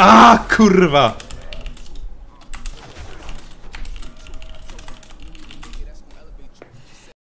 A kurwa!